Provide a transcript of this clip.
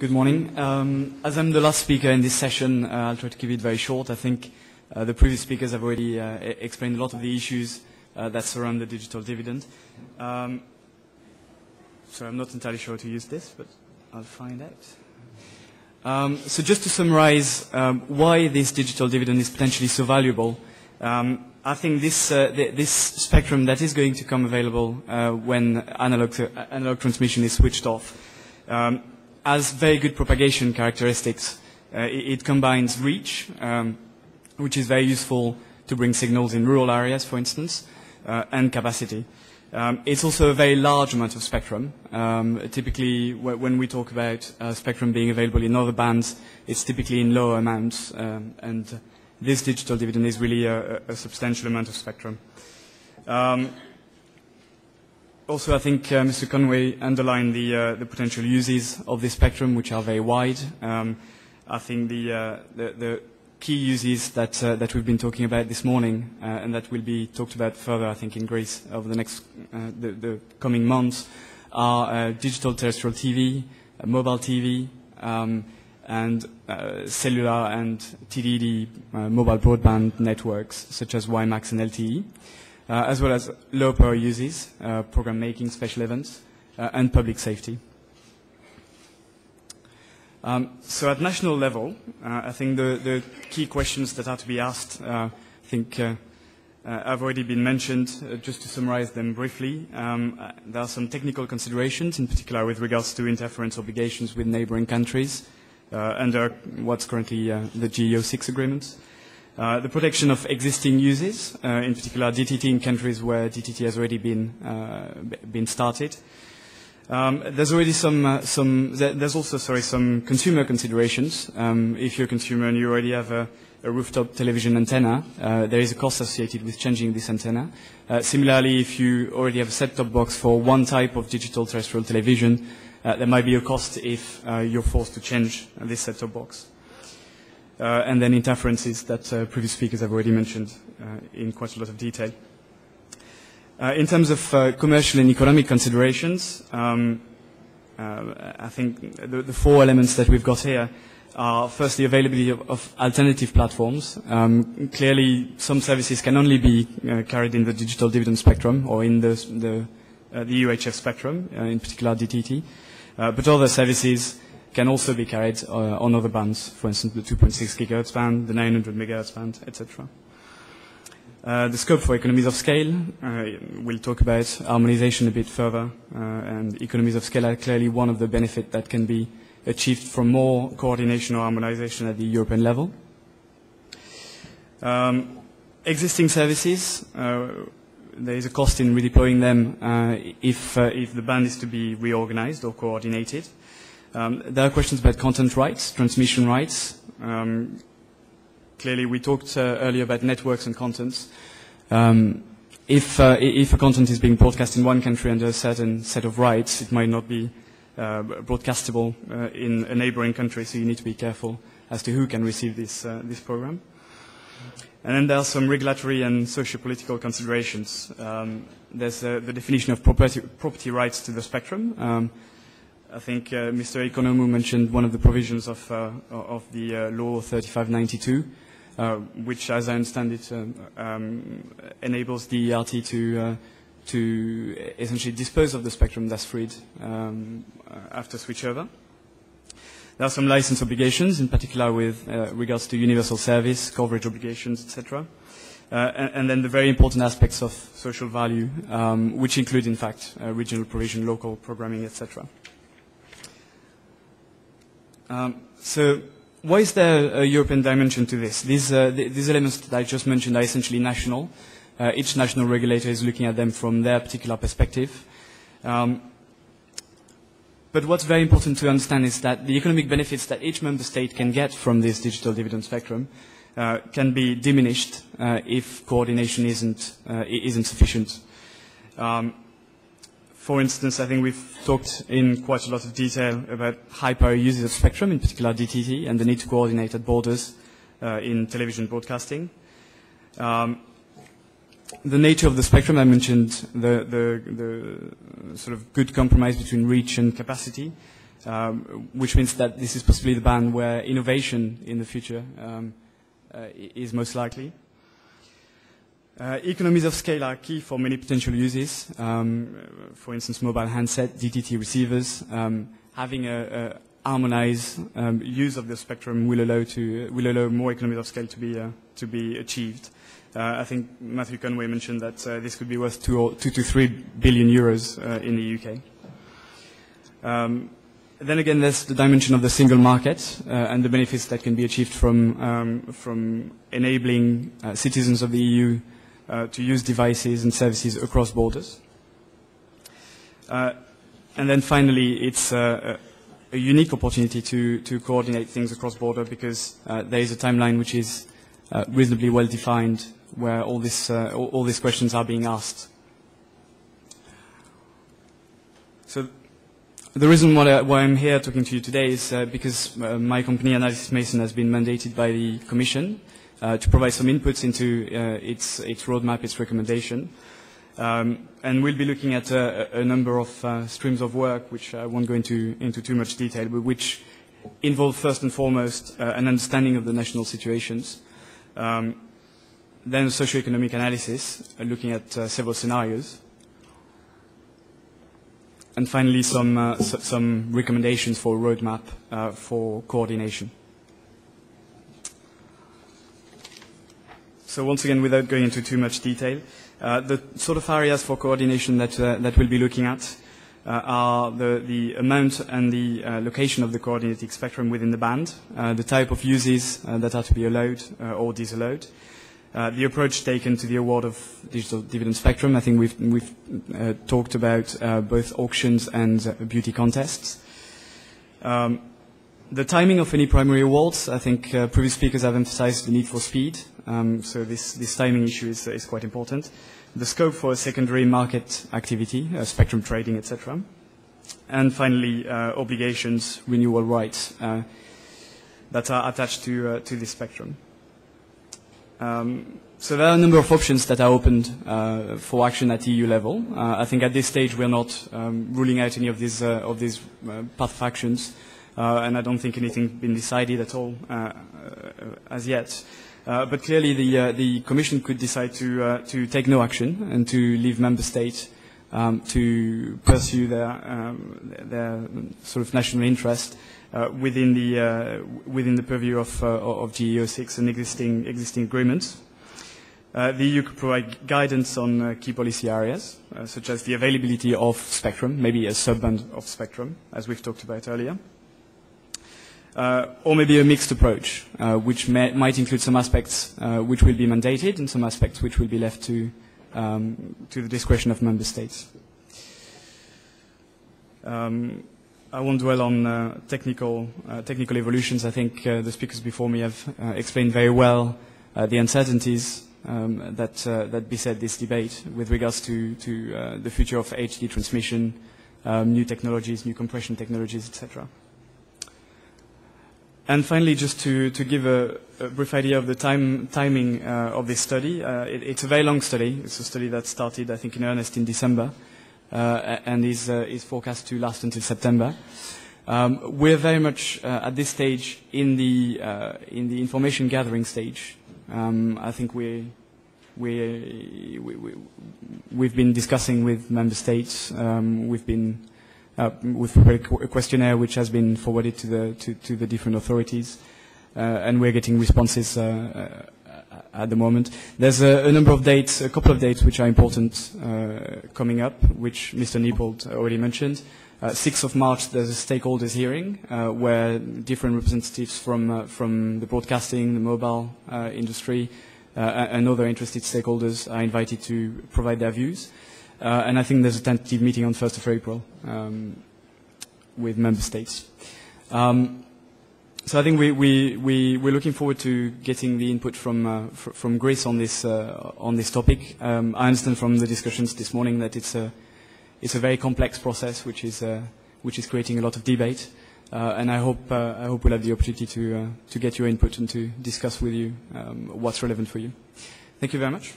Good morning. Um, as I'm the last speaker in this session, uh, I'll try to keep it very short. I think uh, the previous speakers have already uh, explained a lot of the issues uh, that surround the digital dividend. Um, so I'm not entirely sure to use this, but I'll find out. Um, so just to summarize um, why this digital dividend is potentially so valuable, um, I think this, uh, th- this spectrum that is going to come available uh, when analog, uh, analog transmission is switched off um, has very good propagation characteristics. Uh, it, it combines reach, um, which is very useful to bring signals in rural areas, for instance, uh, and capacity. Um, it's also a very large amount of spectrum. Um, typically, when we talk about uh, spectrum being available in other bands, it's typically in lower amounts, um, and this digital dividend is really a, a a substantial amount of spectrum. Um, also, I think uh, Mr. Conway underlined the, uh, the potential uses of this spectrum, which are very wide. Um, I think the, uh, the, the key uses that, uh, that we've been talking about this morning uh, and that will be talked about further, I think, in Greece over the next uh, the, the coming months are uh, digital terrestrial TV, uh, mobile TV, um, and uh, cellular and TDD uh, mobile broadband networks such as WiMAX and LTE, as well as low power uses, uh, program making, special events, uh, and public safety. Um, so at national level, uh, I think the, the key questions that are to be asked, uh, I think uh, uh, have already been mentioned. Uh, just to summarize them briefly, um, uh, there are some technical considerations, in particular with regards to interference obligations with neighboring countries uh, under what's currently uh, the GE06 agreements. Uh, the protection of existing uses, uh, in particular DTT in countries where DTT has already been, uh, been started. Um, there's already some, uh, some there's also, sorry, some consumer considerations. Um, if you're a consumer and you already have a, a rooftop television antenna, uh, there is a cost associated with changing this antenna. Uh, similarly, if you already have a set-top box for one type of digital terrestrial television, there might be a cost if you're forced to change this set-top box. Uh, and then interferences that uh, previous speakers have already mentioned uh, in quite a lot of detail. In terms of commercial and economic considerations, um, I think the, the four elements that we've got here are firstly availability of, of alternative platforms. Um, clearly, some services can only be carried in the digital dividend spectrum or in the, the, the UHF spectrum, in particular DTT. Uh, but other services can also be carried uh, on other bands, for instance, the 2.6 gigahertz band, the 900 megahertz band, etc. Uh, the scope for economies of scale, uh, we'll talk about harmonization a bit further, uh, and economies of scale are clearly one of the benefits that can be achieved from more coordination or harmonization at the European level. Um, existing services, uh, there is a cost in redeploying them uh, if, if the band is to be reorganized or coordinated. Um, there are questions about content rights, transmission rights. Um, clearly, we talked uh, earlier about networks and contents. Um, if, uh, if a content is being broadcast in one country under a certain set of rights, it might not be uh, broadcastable uh, in a neighboring country, so you need to be careful as to who can receive this, uh, this program. And then there are some regulatory and socio-political considerations. Um, there's uh, the definition of property, property rights to the spectrum. I think uh, Mr. Economou mentioned one of the provisions of, uh, of the uh, Law 3592, uh, which, as I understand it, um, um, enables the ERT to, uh, to essentially dispose of the spectrum that's freed um, uh, after switchover. There are some license obligations, in particular with uh, regards to universal service, coverage obligations, etc. Uh, and, and then the very important aspects of social value, um, which include, in fact, uh, regional provision, local programming, etc. Um, so why is there a European dimension to this? These, uh, th- these elements that I just mentioned are essentially national. Uh, each national regulator is looking at them from their particular perspective. Um, but what's very important to understand is that the economic benefits that each member state can get from this digital dividend spectrum uh, can be diminished uh, if coordination isn't, uh, isn't sufficient. Um, for instance, I think we've talked in quite a lot of detail about high power uses of spectrum, in particular DTT, and the need to coordinate at borders uh, in television broadcasting. Um, the nature of the spectrum, I mentioned the, the, the sort of good compromise between reach and capacity. um, which means that this is possibly the band where innovation in the future um, uh, is most likely. Uh, economies of scale are key for many potential uses. Um, for instance, mobile handset, DTT receivers. Um, having a, a harmonized um, use of the spectrum will allow to uh, will allow more economies of scale to be uh, to be achieved. Uh, I think Matthew Conway mentioned that uh, this could be worth two, or, two to three billion euros uh, in the UK. Um, then again, there's the dimension of the single market uh, and the benefits that can be achieved from um, from enabling uh, citizens of the EU uh, to use devices and services across borders. Uh, and then finally, it's uh, a, a unique opportunity to, to coordinate things across border because uh, there is a timeline which is uh, reasonably well defined where all, this, all, all these questions are being asked. So the reason why, I, why I'm here talking to you today is uh, because uh, my company, Analysys Mason, has been mandated by the Commission to provide some inputs into uh, its, its roadmap, its recommendation. Um, and we'll be looking at a, a number of uh, streams of work, which I won't go into, into too much detail, but which involve first and foremost uh, an understanding of the national situations, um, then socioeconomic analysis, uh, looking at uh, several scenarios, and finally some, uh, some recommendations for a roadmap uh, for coordination. So once again, without going into too much detail, uh, the sort of areas for coordination that, uh, that we'll be looking at uh, are the, the amount and the uh, location of the coordinating spectrum within the band, uh, the type of uses uh, that are to be allowed or disallowed, the approach taken to the award of digital dividend spectrum. I think we've, we've talked about both auctions and beauty contests. Um, the timing of any primary awards, I think uh, previous speakers have emphasized the need for speed, um, so this, this timing issue is, is quite important. The scope for a secondary market activity, uh, spectrum trading, etc. And finally, uh, obligations, renewal rights uh, that are attached to, uh, to this spectrum. Um, so there are a number of options that are opened uh, for action at EU level. I think at this stage we're not um, ruling out any of these, of these path of actions, and I don't think anything has been decided at all uh, uh, as yet. Uh, but clearly the, uh, the Commission could decide to, uh, to take no action and to leave Member States um, to pursue their, um, their sort of national interest uh, within, the, uh, within the purview of, uh, of GE06 and existing, existing agreements. Uh, the EU could provide guidance on uh, key policy areas, uh, such as the availability of spectrum, maybe a subband of spectrum, as we've talked about earlier. Uh, or maybe a mixed approach, uh, which may, might include some aspects uh, which will be mandated and some aspects which will be left to, um, to the discretion of member states. Um, I won't dwell on uh, technical, uh, technical evolutions. I think uh, the speakers before me have explained very well the uncertainties um, that, that beset this debate with regards to, to the future of HD transmission, um, new technologies, new compression technologies, etc. And finally, just to, to give a, a brief idea of the time, timing uh, of this study, uh, it, it's a very long study. It's a study that started, I think, in earnest in December uh, and is, uh, is forecast to last until September. Um, we're very much uh, at this stage in the, in the information gathering stage. Um, I think we, we, we, we, we've been discussing with member states. Um, we've been uh, with a questionnaire which has been forwarded to the, to, to the different authorities, uh, and we're getting responses uh, uh, at the moment. There's a, a number of dates, a couple of dates which are important uh, coming up, which Mr. Niepold already mentioned. Uh, 6th of March, there's a stakeholders hearing uh, where different representatives from, uh, from the broadcasting, the mobile uh, industry, uh, and other interested stakeholders are invited to provide their views. Uh, and I think there's a tentative meeting on 1st of April um, with member states. Um, so I think we, we, we, we're looking forward to getting the input from, uh, fr from Greece on this, uh, on this topic. Um, I understand from the discussions this morning that it's a, it's a very complex process which is, uh, which is creating a lot of debate. Uh, and I hope, uh, I hope we'll have the opportunity to, to get your input and to discuss with you um, what's relevant for you. Thank you very much.